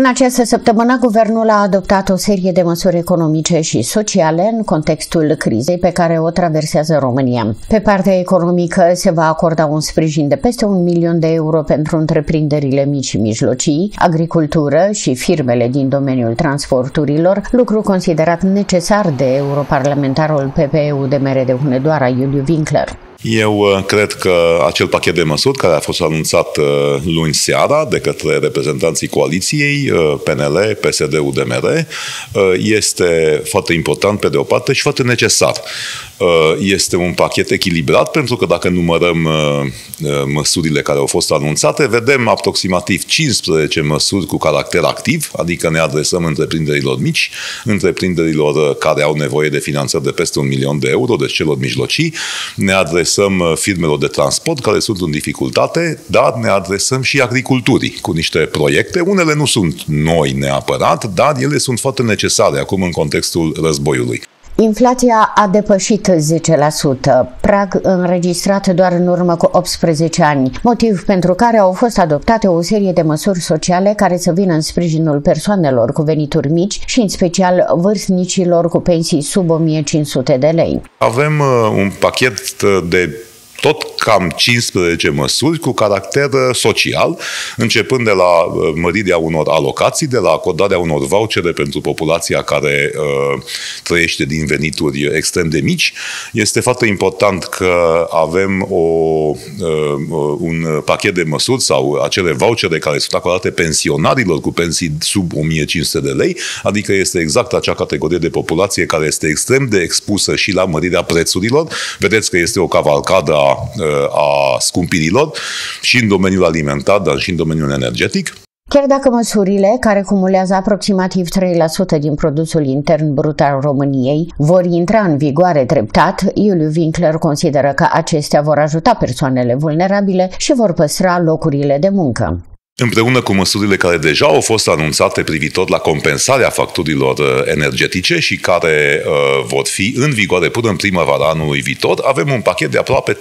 În această săptămână, guvernul a adoptat o serie de măsuri economice și sociale în contextul crizei pe care o traversează România. Pe partea economică se va acorda un sprijin de peste un milion de euro pentru întreprinderile mici și mijlocii, agricultură și firmele din domeniul transporturilor, lucru considerat necesar de europarlamentarul PPE-UDMR de Hunedoara, Iuliu Winkler. Eu uh, cred că acel pachet de măsuri care a fost anunțat uh, luni seara de către reprezentanții coaliției, uh, PNL, PSD, UDMR, este foarte important pe de o parte și foarte necesar. Este un pachet echilibrat pentru că dacă numărăm măsurile care au fost anunțate, vedem aproximativ 15 măsuri cu caracter activ, adică ne adresăm întreprinderilor mici, întreprinderilor care au nevoie de finanțări de peste un milion de euro, deci celor mijlocii, ne adresăm adresăm uh, firmelor de transport care sunt în dificultate, dar ne adresăm și agriculturii cu niște proiecte. Unele nu sunt noi neapărat, dar ele sunt foarte necesare acum în contextul războiului. Inflația a depășit 10%, prag înregistrat doar în urmă cu 18 ani, motiv pentru care au fost adoptate o serie de măsuri sociale care să vină în sprijinul persoanelor cu venituri mici și în special vârstnicilor cu pensii sub 1500 de lei. Avem uh, un pachet de tot cam 15 măsuri cu caracter uh, social, începând de la uh, mărirea unor alocații, de la acordarea unor vouchere pentru populația care uh, trăiește din venituri extrem de mici. Este foarte important că avem o, uh, un pachet de măsuri sau acele vouchere care sunt acordate pensionarilor cu pensii sub 1500 de lei, adică este exact acea categorie de populație care este extrem de expusă și la mărirea prețurilor. Vedeți că este o cavalcadă a a scumpirilor și în domeniul alimentar, dar și în domeniul energetic. Chiar dacă măsurile, care cumulează aproximativ 3% din produsul intern brut al României, vor intra în vigoare treptat, Iuliu Winkler consideră că acestea vor ajuta persoanele vulnerabile și vor păstra locurile de muncă împreună cu măsurile care deja au fost anunțate privitor la compensarea facturilor uh, energetice și care uh, vor fi în vigoare până în primăvara anului viitor, avem un pachet de aproape 3%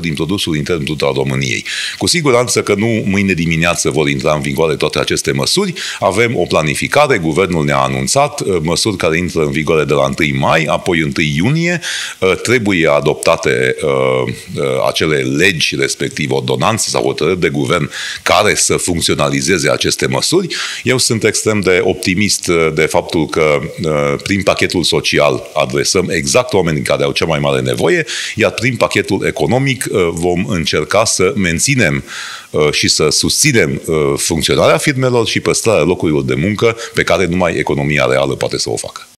din produsul intern brut al României. Cu siguranță că nu mâine dimineață vor intra în vigoare toate aceste măsuri. Avem o planificare, guvernul ne-a anunțat uh, măsuri care intră în vigoare de la 1 mai, apoi 1 iunie. Uh, trebuie adoptate uh, uh, acele legi, respectiv ordonanțe sau hotărâri de guvern care să funcționalizeze aceste măsuri. Eu sunt extrem de optimist uh, de faptul că uh, prin pachetul social adresăm exact oamenii care au cea mai mare nevoie, iar prin pachetul economic uh, vom încerca să menținem și să susținem funcționarea firmelor și păstrarea locurilor de muncă pe care numai economia reală poate să o facă.